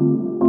you.